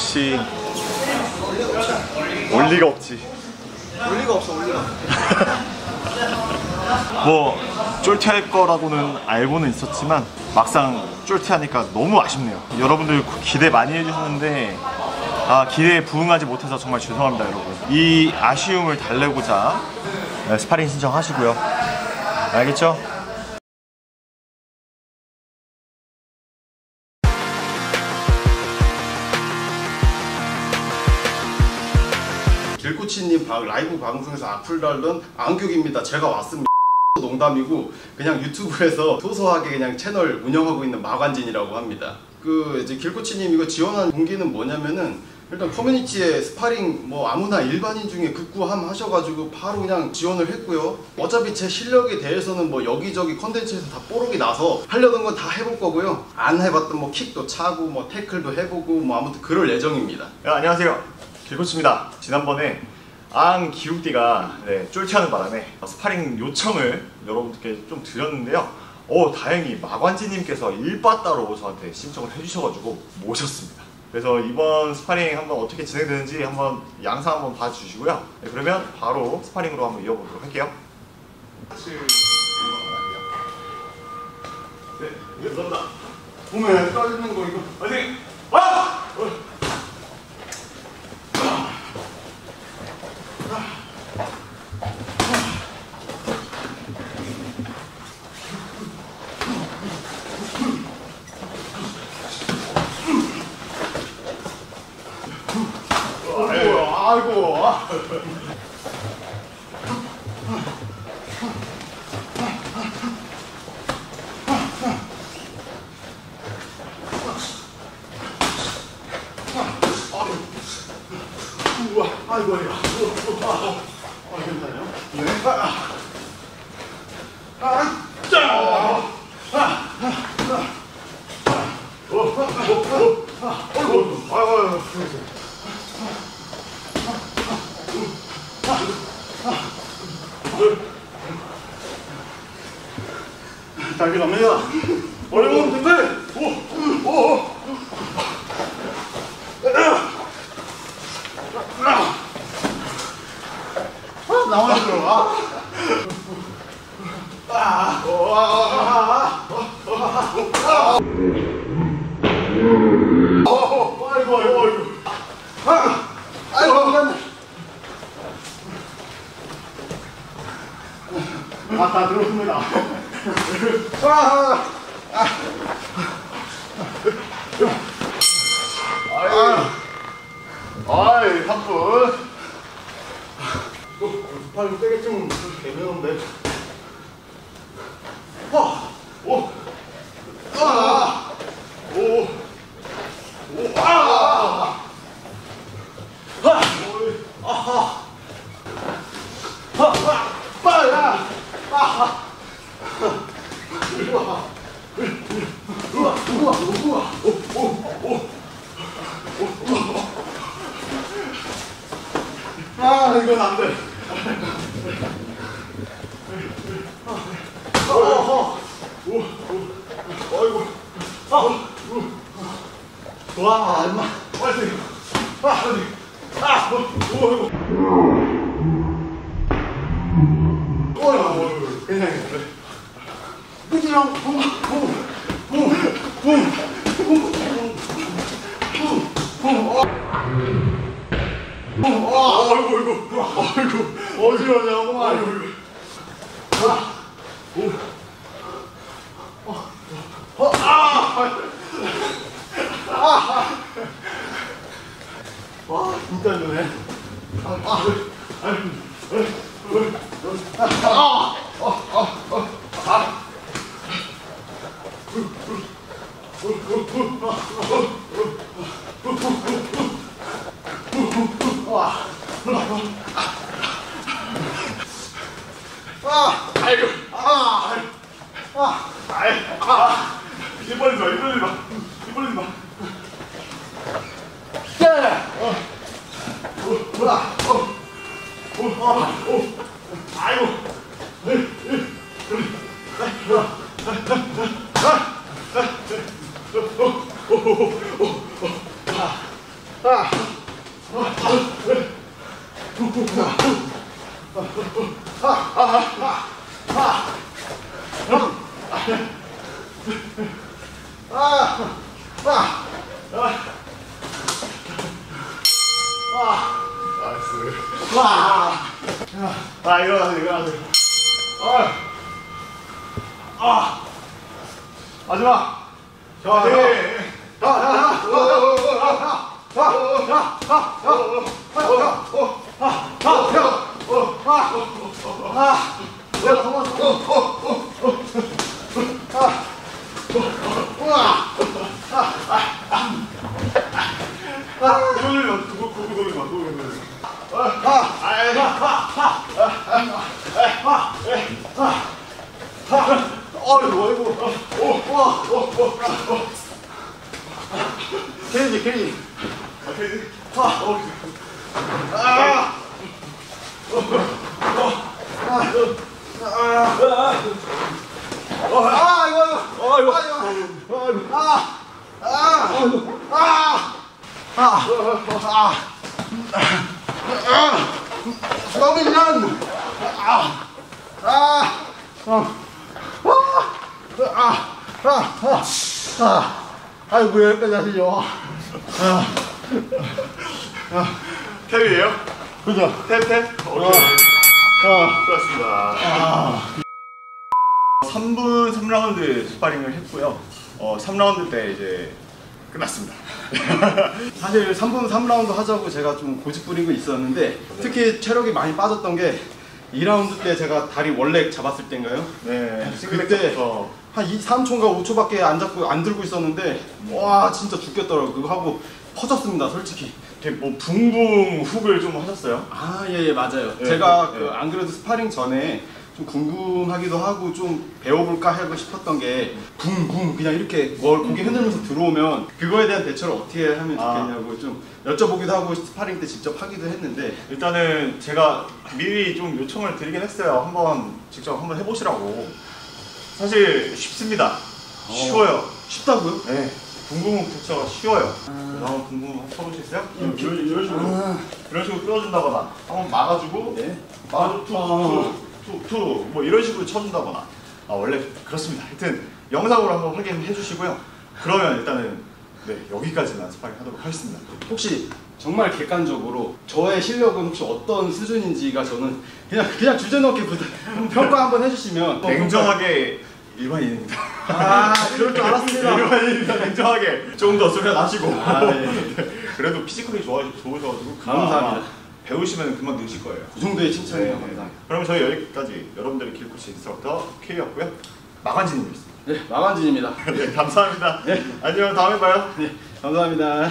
역시 올 리가 없지. 올 리가 없어 올 리가 뭐 쫄튀할 거라고는 알고는 있었지만 막상 쫄튀하니까 너무 아쉽네요. 여러분들 기대 많이 해주셨는데 아 기대에 부응하지 못해서 정말 죄송합니다, 여러분. 이 아쉬움을 달래고자 네, 스파링 신청하시고요. 알겠죠? 바- 라이브 방송에서 악플 달던 안격입니다. 제가 왔습니다. 농담이고 그냥 유튜브에서 소소하게 그냥 채널 운영하고 있는 마관진이라고 합니다. 그 이제 길코치님 이거 지원한 동기는 뭐냐면은 일단 커뮤니티에 스파링 뭐 아무나 일반인 중에 급구함 하셔가지고 바로 그냥 지원을 했고요. 어차피 제 실력에 대해서는 뭐 여기저기 컨텐츠에서 다 뽀록이 나서 하려던 건 다 해볼 거고요. 안 해봤던 뭐 킥도 차고 뭐 태클도 해보고 뭐 아무튼 그럴 예정입니다. 야, 안녕하세요. 길코치입니다. 지난번에 앙 기욱디가 네, 쫄튀하는 바람에 스파링 요청을 여러분들께 좀 드렸는데요. 오, 다행히 마관지님께서 일빠따로 저한테 신청을 해주셔가지고 모셨습니다. 그래서 이번 스파링 한번 어떻게 진행되는지 한번 양상 한번 봐주시고요. 네, 그러면 바로 스파링으로 한번 이어보도록 할게요. 네, 감사합니다. 보면 떨리는 거 이거 화이팅! 와! 아이고 아. 우와 아이고 아이고 아, 아 괜찮아요? 네. 아, 아, 아, 짜! 아, 아, 아, 어, 어, 어, 어, 아, 아이고, 아이고, 아이고, 잘 들어갑니다. 어려운 텐데. 오, 오, 오. 아, 나오는 거. 아. 아, 오, 아, 아, 아, 아. 어, 아이고, 아이고, 아이고. 아, 아이고, 미안해. 아, 다 들었습니다. 아, 아, 아, 아이, 한 분. 팔 세게 좀 개매운데. 아, 오, 아, 오, 오, 아, 아, 아, 아, 아, 빠야, 아. 우와, 우와, 우와, 우와, 오, 오, 오, 오, 오. 아, 이건 안 돼. 어, 어, 오, 오, 어이구, 아, 오, 와, 엄마, 빨리, 아, 빨리, 아, 오, 오, 오, 어이구, 괜찮아, 어. 붕, 어, 아이고, 아이고, 아이고, 어지러냐고, 아이고, 아, 오, 어, 어, 아, 아, 와, 진짜 힘드네. 아, 아, 아이고, 아, 아, 아, 아. 아, 아이고, 아, 아, 아이, 아, 힘 벌리지 마, 힘 벌리지 마, 힘 벌리지 마. 야, 어, 어, 뭐야, 어, 어, 아, 어, 아이고, 에, 에, 그래, 아마지막 아, 아, 아, 아, 아, 어, 어, 어, 어, 어, 아, nice. 아, 일어나세요, 일어나세요. 아, 아, 마지막. 자, 네. 돌려, 그거, 그거 돌려, 그거 돌려. 어이구, 어이구. 캐리지 캐리지 아, 그래. 아, 어. 아 이거 이거 아이고. 너무 난아 이고 여기까지 하시죠 tap이에요? 그죠 tap, tap? 오케이. 아, 수고하셨습니다. 3분 3라운드 스파링을 했고요. 어, 3라운드 때 이제 끝났습니다. 사실 3분 3라운드 하자고 제가 좀 고집 부리고 있었는데 특히 체력이 많이 빠졌던 게 2라운드 때 제가 다리 원래 잡았을 때인가요? 네, 그때 그때부터 한 2, 3초인가 5초밖에 안 잡고 안 들고 있었는데 와 진짜 죽겠더라고요 그거 하고 퍼졌습니다 솔직히 뭐 붕붕 훅을 좀 하셨어요? 아예예 맞아요 예, 제가 예. 그 안 그래도 스파링 전에 좀 궁금하기도 하고 좀 배워볼까 하고 싶었던 게 붕붕 그냥 이렇게 뭘 고개 흔들면서 들어오면 그거에 대한 대처를 어떻게 하면 아. 좋겠냐고 좀 여쭤보기도 하고 스파링 때 직접 하기도 했는데 일단은 제가 미리 좀 요청을 드리긴 했어요. 한번 직접 한번 해보시라고. 사실 쉽습니다. 쉬워요. 쉽다고요? 네. 붕붕 대처가 쉬워요. 그래서 한번 붕붕 한번 쳐보시겠어요? 이런, 이런, 이런 식으로 이런 식으로 끌어준다거나 한번 막아주고 네. 막아주고 툭툭툭 뭐 이런 식으로 쳐준다거나 아 원래 그렇습니다. 하여튼 영상으로 한번 확인해 주시고요. 그러면 일단은 네 여기까지만 스파링 하도록 하겠습니다. 혹시 정말 객관적으로 저의 실력은 혹시 어떤 수준인지가 저는 그냥 그냥 주제넘게 부탁- 평가 한번 해주시면 냉정하게 일반인입니다. 아 그럴 줄 알았습니다. 일반인입니다. 냉정하게 조금 더 수련하시고 아, 네. 그래도 피지컬이 좋아 좋으셔가지고 감사합니다. 배우시면 금방 느실 거예요. 그 정도의 칭찬이에요. 네. 감사합니다. 그럼 저희 여기까지 여러분들의 길코치 instructor K였고요. 마관진님이었습니다. 네, 마관진입니다. 네, 감사합니다. 안녕, 다음에 봐요. 네, 감사합니다.